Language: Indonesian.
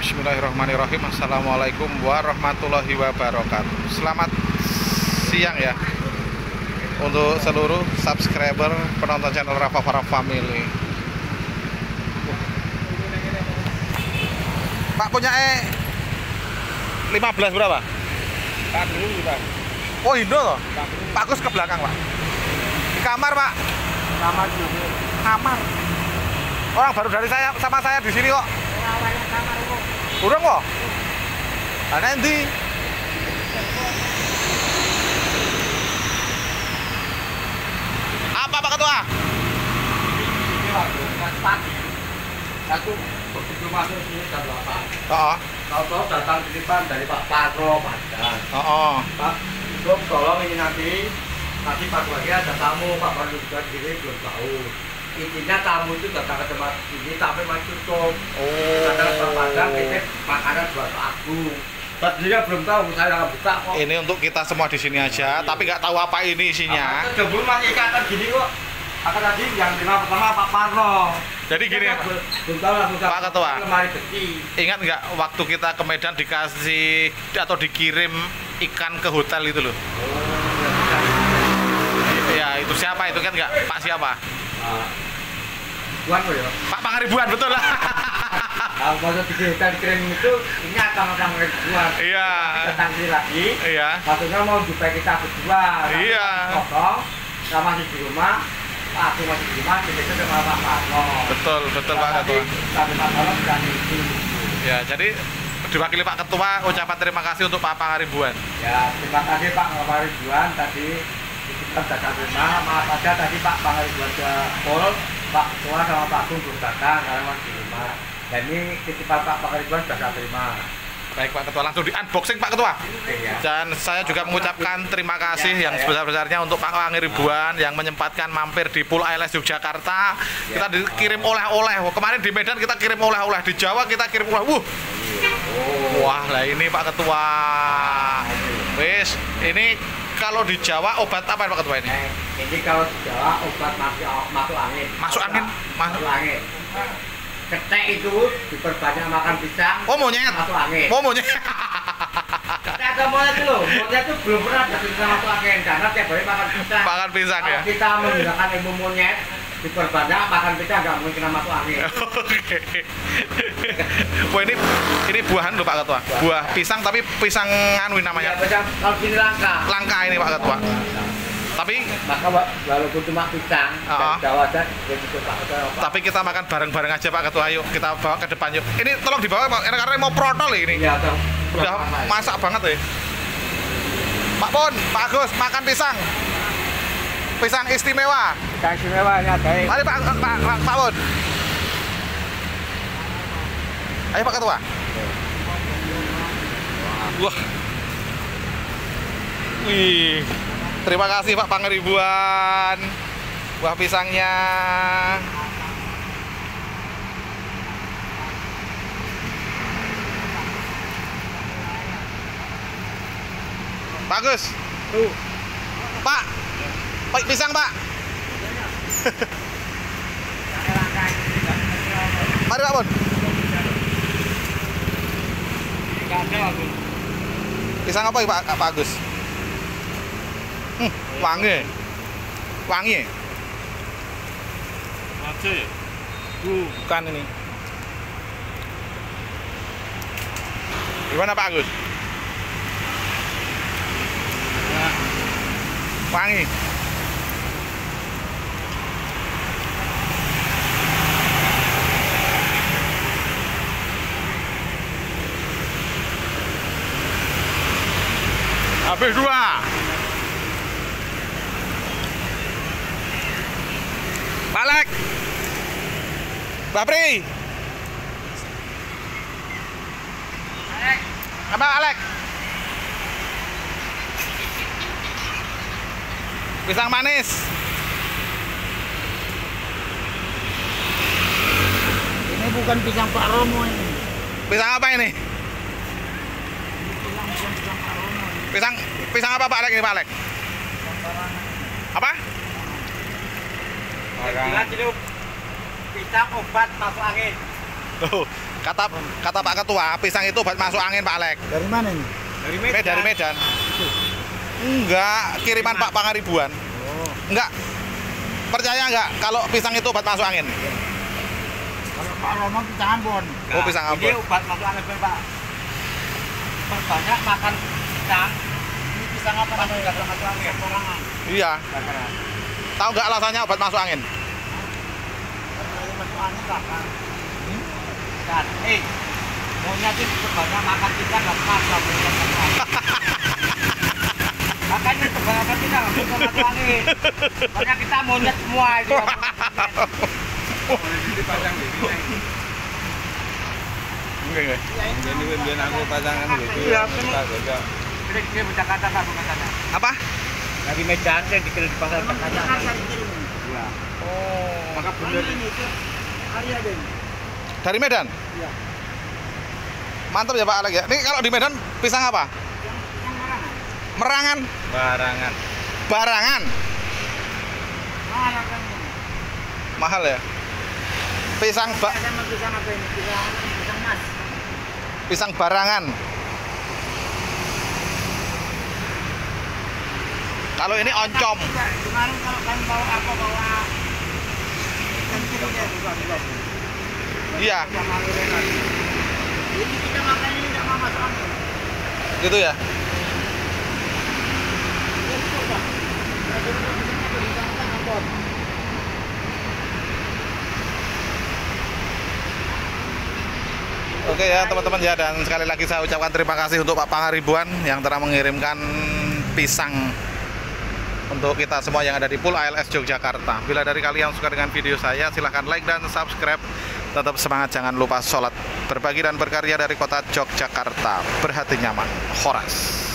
Bismillahirrahmanirrahim. Assalamualaikum warahmatullahi wabarakatuh. Selamat siang ya. Untuk seluruh subscriber penonton channel Rafa Farah Family. Pak punya E 15 berapa? Pak dulu Pak. Oh Indo? Pak Gus ke belakang Pak. Di kamar Pak. Kamar. Kamar. Orang baru dari saya sama saya di sini kok Urung kok Nah nanti Apa Pak Ketua? Aku begitu masuk sini jam 8. Oh, Tahu-tahu datang titipan dari Pak Patro Padang. oh. Pak, tolong ini nanti nanti Pak lagi ada tamu Pak Baru juga sini belum tahu. Intinya tamu itu datang ke tempat ini tapi masih tutup. Karena Pak Padang Oh. ini makanan buat aku. Dia belum tahu saya akan buka kok. Ini untuk kita semua di sini aja, tapi nggak tahu apa ini isinya. Jebul masih ikatan gini kok. Akan tadi yang terima pertama Pak Parno. Jadi gini, Pak Ketua. Ingat nggak waktu kita ke Medan dikasih atau dikirim ikan ke hotel itu loh? Oh, ya. Ya itu siapa itu kan nggak? Pak siapa? Ah. Tuan kok ya. Pak Pangaribuan betul lah. Kalau mau dikirim dikirim itu ini akan orang ribuan. Iya. Kita tangsi lagi. Iya. Maksudnya mau jumpa kita berdua. Iya. Kosong. Saya masih di rumah. Pak aku masih di rumah. Jadi itu sama Pak Parno. Betul betul Pak Ketua. Tapi Pak Parno sudah itu. Ya jadi diwakili Pak Ketua ucapan terima kasih untuk Pak Pangaribuan. Ya, terima kasih Pak Pangaribuan tadi kita sudah terima. Maaf saja tadi Pak Pangaribuan ke Pol, Pak Ketua sama Pak Agung belum datang karena masih di rumah. Dan ini titipan Pak Pangaribuan sudah saya terima. Baik Pak Ketua langsung di unboxing Pak Ketua. Oke ya. Dan saya juga mengucapkan terima kasih yang sebesar-besarnya untuk Pak Wangi Ribuan yang menyempatkan mampir di Pulau ALS Yogyakarta. Kita dikirim oleh-oleh. Kemarin di Medan kita kirim oleh-oleh, di Jawa kita kirim oleh. Wuh, Oh. wah lah ini Pak Ketua. Wis, ini kalau di Jawa obat apa Pak Ketua ini? Nah, ini kalau di Jawa obat masuk angin. Masuk angin? Masuk angin. Ketek itu diperbanyak makan pisang. Oh monyet. Masuk angin. Oh monyet. Ketek ada monyet itu loh. Monyet itu belum pernah ada pisang masuk angin karena tiap hari makan pisang. Makan pisang ya. Kalau kita menggunakan ilmu monyet diperbanyak makan pisang nggak mungkin masuk angin. Oke. Wah ini ini buahan loh Pak Ketua. Buah pisang tapi pisang anu ini Ya, namanya. pisang kalau sini langka. Langka ini Pak Ketua. Tapi Maka wa- walaupun cuma pisang, Ah. dan Jawa dan Pak Ketua. tapi kita makan bareng-bareng aja Pak Ketua. Ayo kita bawa ke depan yuk. Ini tolong dibawa Pak. Karena mau protol ini. Iya, Bang. Udah masak banget ya. Pak Pun, Pak Agus makan pisang. Pisang istimewa. Pisang istimewa ini ada. Mari Pak Pak Pak, Pak Pun. Ayo Pak Ketua. Wah. Wih. Terima kasih Pak Pangeribuan. Buah pisangnya. Bagus. Pak. Pak pisang, Pak. Mari Pak Pun. Pisang apa Pak, Pak Agus? Hmm, wangi. Wangi. Masih. Bukan ini. Gimana Pak Agus? Wangi. Habis dua. Balik. Bapri. Apa Alek? Pisang manis. Ini bukan pisang Pak Romo ini. Pisang apa ini? Pisang pisang Pak Romo ini. Pisang pisang apa Pak Alek ini Pak Alek? Apa? Itu pisang obat masuk angin. Tuh, kata kata Pak Ketua, pisang itu obat masuk angin Pak Alek. Dari mana ini? Dari Eh, dari Medan. Enggak, kiriman Pak Pangaribuan. Oh, Enggak. Percaya enggak kalau pisang itu obat masuk angin? kalau Pak Romo kita Ambon. Oh, pisang Ini Ambon. obat masuk angin Pak. Perbanyak makan pisang. Ini pisang apa namanya? Enggak masuk angin. Iya. Tahu enggak alasannya obat masuk angin? Kan. Dan, eh, maunya sih perbanyak makan pisang nggak pas lah. Makanya kebanyakan kita nggak bisa. Makanya kita monyet semua itu. Enggak, enggak. Jadi pimpinan aku pasangan gitu. Iya, dia Jakarta satu katanya. Apa? Dari Medan saya dikirim di pasar. Iya. Oh. Maka benar ini Dari Medan? Iya. Mantap ya Pak Alek ya. Ini kalau di Medan pisang apa? Merangan, Barangan. barangan. Mahal ya? Pisang ba sama pisang apa ini? Pisang pisang mas. pisang barangan. Kalau ini oncom. Kemarin kalau kami bawa apa bawa ikan kirinya juga belum. Iya, Sama gorengan. Ini kita makan ini tidak mau masuk angin. gitu ya. Oke ya teman-teman ya dan sekali lagi saya ucapkan terima kasih untuk Pak Pangaribuan yang telah mengirimkan pisang untuk kita semua yang ada di Pool ALS Yogyakarta. Bila dari kalian suka dengan video saya silahkan like dan subscribe. Tetap semangat jangan lupa sholat berbagi dan berkarya dari kota Yogyakarta. Berhati nyaman. Horas.